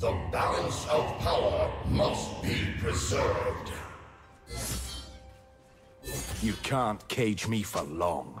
The balance of power must be preserved. You can't cage me for long.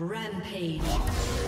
Rampage.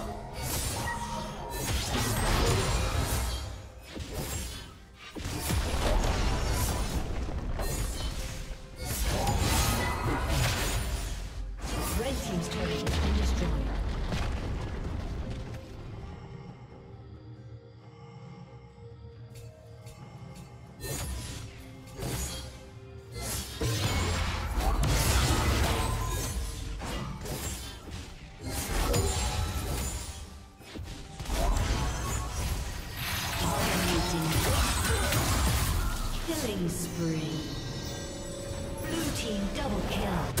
team double kill.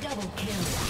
Double kill.